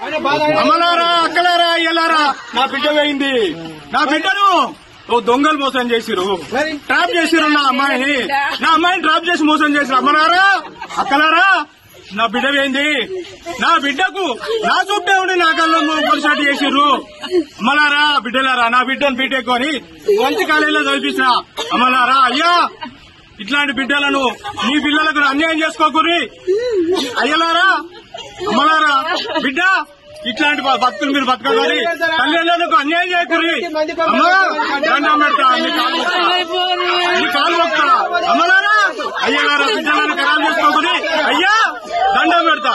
అమ్మలారా అక్కలారా అయ్యలారా నా బిడ్డ పోయింది. నా బిడ్డను ఓ దొంగలు మోసం చేసిరు ట్రాప్ చేసిరు నా అమ్మాయిని. నా అమ్మాయిని ట్రాప్ చేసి మోసం చేసిరు అమ్మలారా అక్కలారా నా బిడ్డ పోయింది. నా బిడ్డకు నా చుట్టే ఉండి నా కళ్ళు పొలిసాటి చేసిర్రు. అమ్మలారా బిడ్డలారా నా బిడ్డను బీటెక్ అని మంచి కాలేజీలో చదివించిన అమ్మలారా అయ్యా ఇట్లాంటి బిడ్డలను మీ పిల్లలకు అన్యాయం చేసుకోకూరి అయ్యలారా అమ్మలారా బిడ్డ ఇట్లాంటి బతుకులు మీరు బతకాలి తల్లిదండ్రులకు అన్యాయం చేయకూరి కాలు దండం అమ్మలారా అయ్యలారా బిడ్డలను ఖరాబ్ చేసుకోకూరి అయ్యా దండం పెడతా.